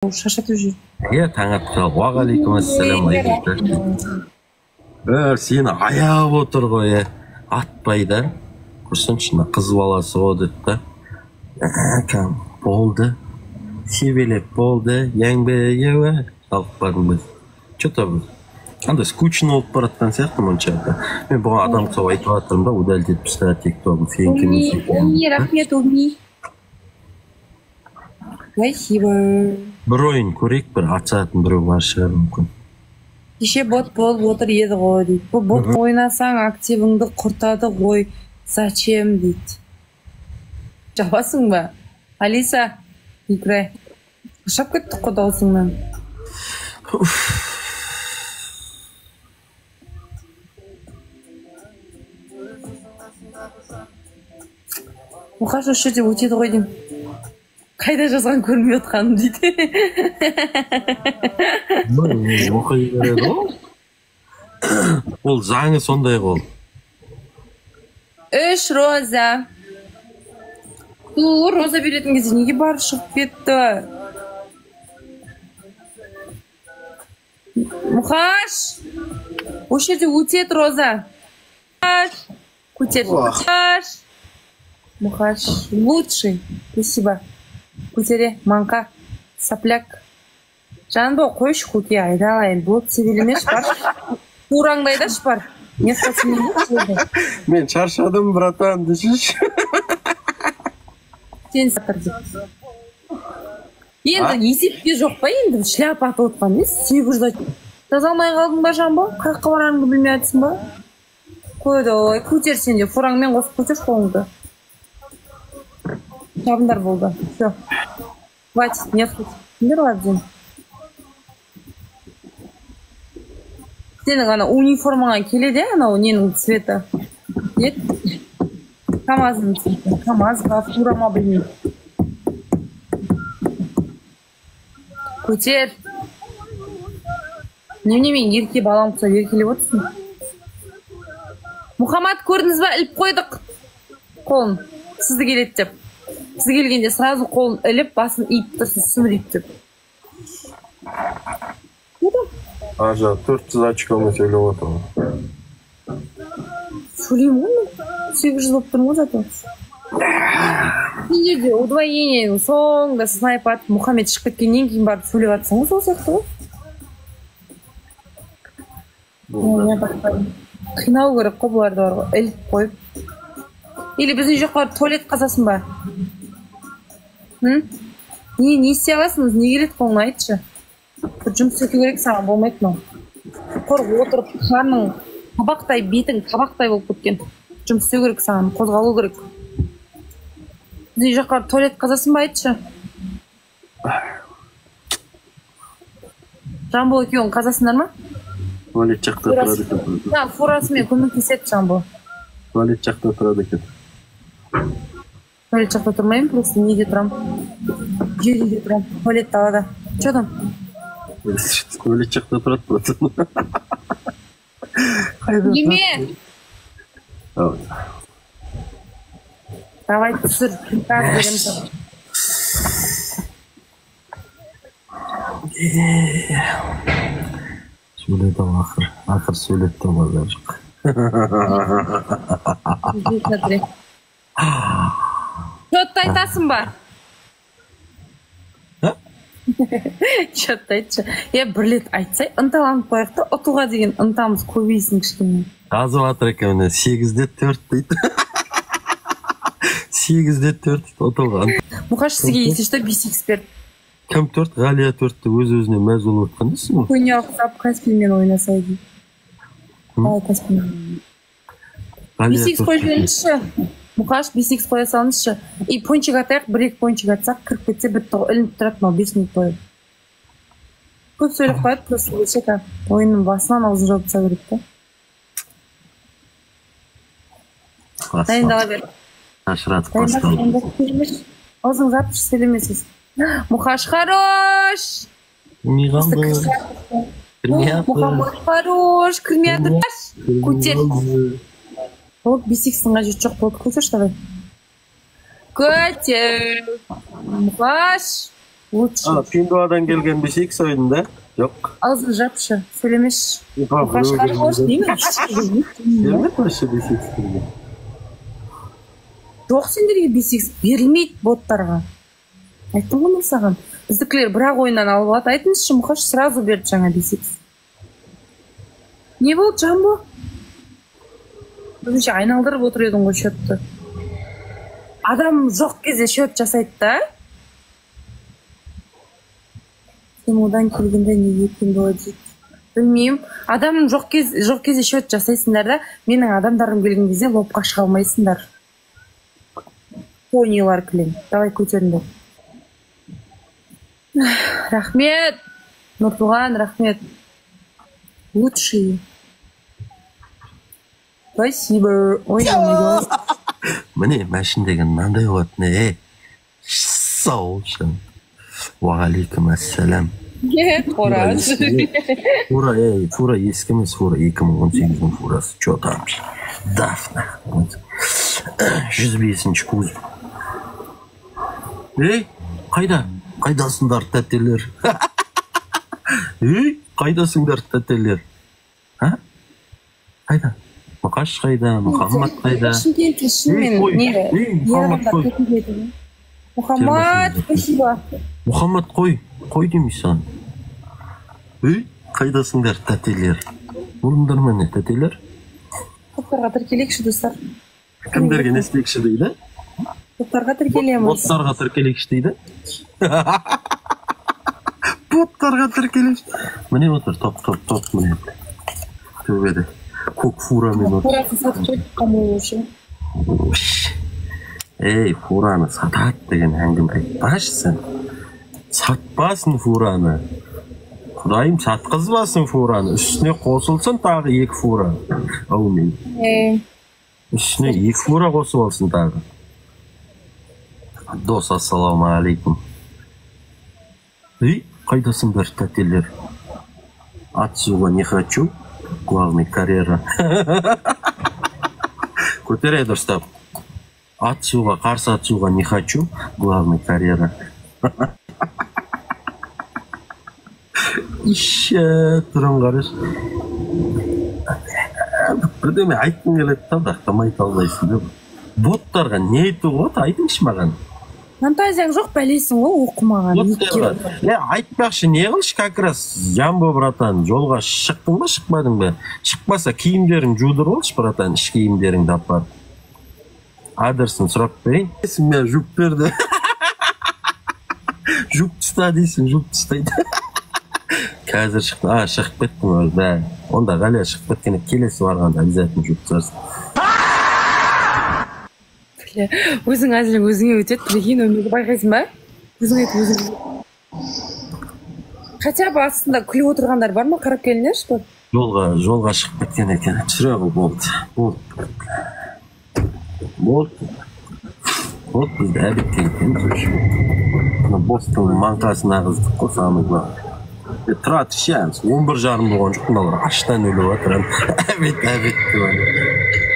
шаршатып жүр иә таң атқан уағалейкум ассалаумағалейкум ә, сені аяп отыр ғой иә атпай да көрсеңші мына қыз баласы ғой деді да ә, кәдімгі болды. Себелеп болды еңбегеуі жалықпадың біз. Че то андай скучно болып бара жатқан сияқты моншада мен бұған адам ұқсап айтып жатырмын да удалить етіп тастады екен умни рахмет умни. Спасибо бір ойын көрейік бір атысатын біреу бар шығар мүмкін кеше бот болып отыр еді ғой дейді бұл бот ойнасаң активіңді құртады ғой зачем дейді жабасың ба? Алиса играй. Шаршап кеттік қой даусыңнан? Мұқаш осы жерде өтеді ғой деймін қайда жазған көрмей отқаным дейді оқи береді ғой ол заңы сондай ғой үш роза. Ту роза беретін кезде неге бәрі шығып кетті? Мұқаш! Осы жерде өтеді роза. Мұқаш! Көтер мұқаш. Мұқаш лучший. Спасибо. Көтере маңқа сопляк. Жанбо қойшы көке айдалайын. Болды себелемеші бар. Тураңды айдашы бар не мен шаршадым братан десейші сен сатыр деп. Енді есепте жоқ па енді? Шляпа атып отқан емес сегіз жүз жаза алмай қалдың ба жамбо қай жаққа барарыңды білмей жатрсың ба? Қойды ой көтер сен де. Фураңмен қосып көтерші қолыңды. Жабыңдар болды все хватит не кімдер әбден сенің ана униформаңа келеді анау ненің цветі не камаздың цветі камаз ба фура ма білмеймін көтер неменемен ерке балам құсап еркелеп отырсың мұхаммад көрдіңіз ба іліп қойдық қолын сізді келеді деп сіз келгенде сразу қолын іліп басын иіп тастады сүмірейді деп. Ар жағы төрт жүз очкомен сөйлеп отыр. Ғой сөйлеймін ғой мен сегіз жүз болып тұрмын ғой зато жерде удвоениенің соңында снайп атып мұхаммед шығып кеткеннен кейін барып сөйлеп жатрсың ғой сол сияқты ғой. Қинау керек қой бұларды бар ғой іліп қойып. Или біздің жаққа барып туалет қазасың ба? М? Не не істей аласың не келеді қолыңа айтшы бір жұмыс істету керек саған болмайды мынау құр отырып қарның табақтай бетің табақтай болып кеткен жұмыс істеу керек саған қозғалу керек біздің жаққа туалет қазасың ба айтшы жамбыл екеуің қазасыңдар ма туалет жақта тұрады екен фурасымен көмектеседі жамбыл туалет жақта тұрады екен тұрмаймын просто неде тұрамын жерде тұрамын туалет далада че там? Қайда неме Ау. давай беремін саған сөйледі ау ақыр ақыр айтасың ба четті айтшы е бір рет айтсай ынталанып қояйық та ұтуға деген ынтамыз көбейсін кішкене. Жазып жатыр екен міне сегізде төрт дейді. Сегізде төрт дейді ұтылған. Мұқаш сізге есе что бес эксперт кім төрт? Ғалия төртті өз өзіне мәз болып отқан дейсің ғой? Хуйня ұқсап каспиймен ойнаса дейді. Каспиймен ғалия бес икс қойып жіберіңізші. Мұқаш бес икс қоя салыңызшы и пончик атайық бір екі пончик атсақ кіріп кетсе бітті ғой ілініп тұрады мынау бес минут бойы көп сөйлеп қояды просто вообще-то ойынның басынан аузын жауып тастау керек та дайындала бер. Шашыратып аузыңызды атып сөйлемесіз мұқаш хорош! Кірмей қалды кірмей мұхаммад хорош! Кірмей жатыр көтер болды бес икстің қажеті жоқ болды көтерші давай? Көтер мұқаш лучше а пиндуадан келген бесикс ойында жоқ аузыңды жапшы сөйлемеші жоқ сендерге бесикс берілмейді боттарға айттым ғой мен саған. Біздікілер бір ақ ойыннан алып алады. Айтыңызшы мұқаш сразу берді жаңа бесикс не болды жамбо? Өзінше айналдырып отыр едің ғой счетты адам жоқ кезде счет жасайды да. Сен одан келгенде неге екен болады білмеймін. Адам жоқ кез жоқ кезде счет жасайсыңдар да менің адамдарым келген кезде лобқа шыға алмайсыңдар. Понилар кілең. Давай көтеріңдер. Рахмет. Нұртуған рахмет. Лучшие. Спасибо. Ой міне мәшін деген мынандай болатын е сау уағалейкум ассалам қораш фура ей фура ескі емес фура екі мың он сегіздің фурасы. Че там? Дафна. Жүз бесінші кузов. Ей қайда? Қайдасыңдар тәтелер ей қайдасыңдар тәтелер а? Қайда? Мұқаш қайда мұхаммад қайда шымкентте шынымен не Мұхаммад, спасибо мұхаммад қой. қой деймін саған ей қайдасыңдар тәтелер? Болыңдар міне тәтелер? Топтарға тіркелейікші достар. Кімдерге не істейікші дейді? Топтарға тіркелеміз. Боттарға тіркелейікші дейді? Боттарға тіркелейікші. Міне отыр топ топ топ міне. Төбеде сатып Уш. ей фураны сатады деген әңгіме айтпашы сен сатпасын фураны құдайым сатқызбасын фураны үстіне қосылсын тағы екі фура. Әумин үстіне екі фура қосып алсын тағы дос ассалаумағалейкум ей қайдасыңдар тәтелер отсюда не хочу. Главный карьера көтере дұрыстап атысуға қарсы атысуға не хочу главный карьера ише түрін қарашы бірдеме айтқың келеді да бірақ та айта алмайсың да боттарға не айтуға болады айтыңызшы маған. Фантазияң жоқ бәлесің ғой оқымаған е айтпақшы не қылшы как раз ямбо братан. Жолға шықтың ба шықпадың ба? Шықпаса киімдерін жудырып алшы братан іш киімдеріңді алып барып адресін сұрап берейін. Мен жуып берді. Жуып таста дейсің жуып тастайды қазір шықты а шығып кеттің өзі да онда ғалия шығып кеткенде келесі барғанда обязательно жуып тастарсың. Өзің әзілің өзіңе өтеді. Прикинь өмірді байқайсың ба? Өзің айтып өзің хотя бы астында күліп отырғандар бар ма? Қарап келіңдерші бір жолға жолға шығып кеткен екен. Түсіре қыл болды. Болды. Болды. Болды бізді әбетке кетеміз мына бостың маңқасын ағыздық қой самый главный тұра тұр он бір жарым болған жоқ мыналар аштан өліп жатыр. Әбет әбет